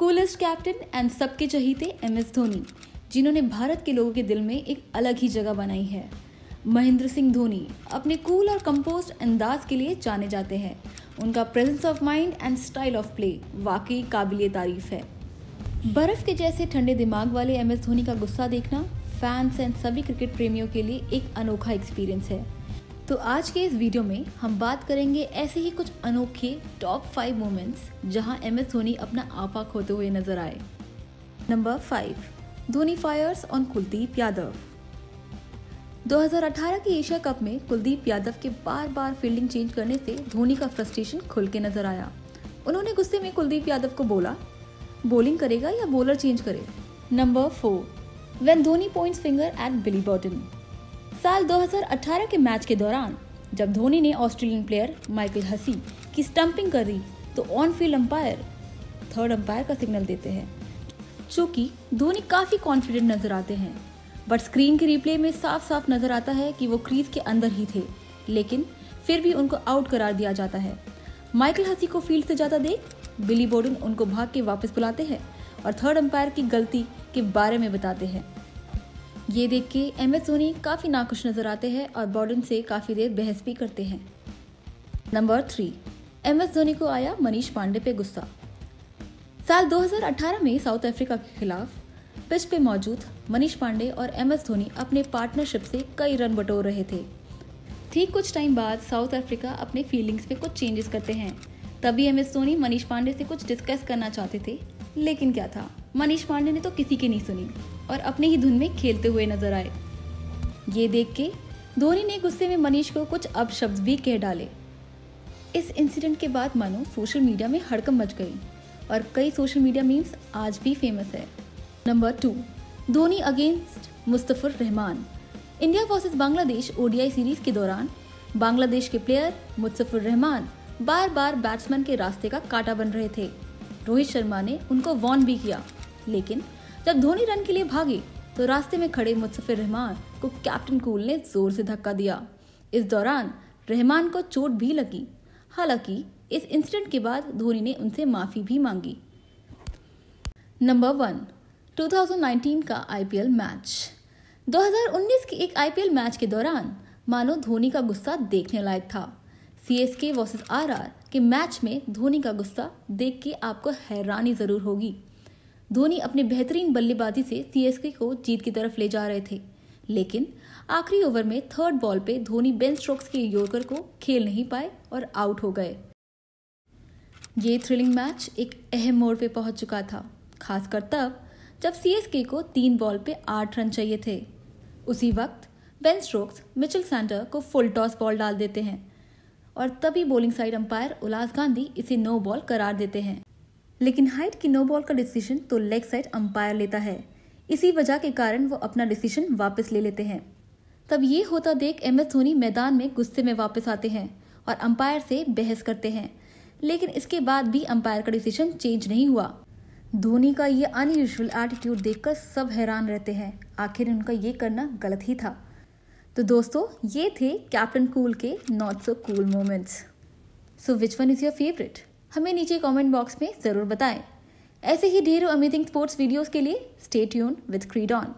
Coolest captain and सबके चहीते M S Dhoni, जिन्होंने भारत के लोगों के दिल में एक अलग ही जगह बनाई है। महेंद्र सिंह धोनी अपने कूल और कंपोस्ट अंदाज के लिए जाने जाते हैं। उनका presence of mind and style of play वाकई काबिल तारीफ़ है। बर्फ़ के जैसे ठंडे दिमाग वाले एम एस धोनी का गुस्सा देखना फैंस एंड सभी क्रिकेट प्रेमियों के लिए एक अनोखा एक्सपीरियंस है। तो आज के इस वीडियो में हम बात करेंगे ऐसे ही कुछ अनोखे टॉप फाइव मोमेंट्स जहाँ एम एस धोनी अपना आपा खोते हुए नज़र आए। Number five Dhoni fires on Kuldeep Yadav 2018 के एशिया कप में कुलदीप यादव के बार बार फील्डिंग चेंज करने से धोनी का फ्रस्ट्रेशन खुल के नज़र आया। उन्होंने गुस्से में कुलदीप यादव को बोला बॉलिंग करेगा या बॉलर चेंज करे? Number four when Dhoni points finger at Billy Bowden साल 2018 के मैच के दौरान, जब धोनी ने ऑस्ट्रेलियन प्लेयर माइकल हसी की स्टंपिंग कर दी तो on field umpire, third umpire का सिग्नल देते हैं चूँकि धोनी काफ़ी कॉन्फिडेंट नज़र आते हैं। बट स्क्रीन के रिप्ले में साफ़ साफ़ नज़र आता है कि वो क्रीज के अंदर ही थे, लेकिन फिर भी उनको आउट करार दिया जाता है। माइकल हसी को फ़ील्ड से जाता देख, बिली बोर्डन उनको भाग के वापस बुलाते हैं और थर्ड अंपायर की गलती के बारे में बताते हैं। ये देख के एम एस धोनी काफ़ी नाखुश नज़र आते हैं और बॉर्डन से काफ़ी देर बहस भी करते हैं। Number three M S Dhoni को आया मनीष पांडे पे गुस्सा। साल 2018 में साउथ अफ्रीका के खिलाफ पिच पे मौजूद मनीष पांडे और एम एस धोनी अपने पार्टनरशिप से कई रन बटोर रहे थे। ठीक कुछ टाइम बाद साउथ अफ्रीका अपने फील्डिंग्स पे कुछ चेंजेस करते हैं। तभी एम एस धोनी मनीष पांडे से कुछ डिस्कस करना चाहते थे, लेकिन क्या था? मनीष पांडे ने तो किसी की नहीं सुनी। और अपने ही धुन में खेलते हुए नज़र आए। ये देख के धोनी ने गुस्से में मनीष को कुछ अब शब्द भी कह डाले। इस इंसिडेंट के बाद मानो सोशल मीडिया में हड़कम मच गई और कई सोशल मीडिया मीम्स आज भी फ़ेमस है। Number two Dhoni against Mustafizur Rahman. India versus Bangladesh ODI series के दौरान बांग्लादेश के प्लेयर मुस्तफर रहमान बार बार बैट्समैन के रास्ते का काटा बन रहे थे। रोहित शर्मा ने उनको वॉर्न भी किया, लेकिन जब धोनी रन के लिए भागे तो रास्ते में खड़े मुस्तफिर रहमान को कैप्टन कूल ने ज़ोर से धक्का दिया। इस दौरान रहमान को चोट भी लगी। हालाँकि, इस इंसिडेंट के बाद धोनी ने उनसे माफ़ी भी मांगी। नंबर वन 2019 का आईपीएल मैच 2019 के एक आईपीएल मैच के दौरान मानो धोनी का गुस्सा देखने लायक था। C S CSK versus RR के मैच में धोनी का गुस्सा देख के आपको हैरानी ज़रूर होगी। धोनी अपने बेहतरीन बल्लेबाजी से सीएसके को जीत की तरफ़ ले जा रहे थे। लेकिन आखिरी ओवर में थर्ड बॉल पे धोनी बेन स्ट्रोक्स के योरकर को खेल नहीं पाए और आउट हो गए। ये थ्रिलिंग मैच एक अहम मोड़ पे पहुँच चुका था, खासकर तब जब सीएसके को तीन बॉल पे आठ रन चाहिए थे। उसी वक्त बेन स्ट्रोक्स मिचल सैंटर को फुल टॉस बॉल डाल देते हैं और तभी bowling side umpire Ulhas Gandhi इसे नो बॉल करार देते हैं। लेकिन हाइट की नो बॉल का डिसीज़न तो लेग साइड अंपायर लेता है। इसी वजह के कारण वो अपना डिसीज़न वापस ले लेते हैं। तब ये होता देख एम एस धोनी मैदान में गुस्से में वापस आते हैं और अंपायर से बहस करते हैं। लेकिन इसके बाद भी अंपायर का डिसीज़न चेंज नहीं हुआ। धोनी का ये अनयूजल एटीट्यूड देखकर सब हैरान रहते हैं। आखिर उनका ये करना गलत ही था। तो दोस्तों, ये थे कैप्टन कूल के not so cool moments so which one is your favourite हमें नीचे कमेंट बॉक्स में ज़रूर बताएँ। ऐसे ही ढेरों अमेजिंग स्पोर्ट्स वीडियोस के लिए stay tune with creed on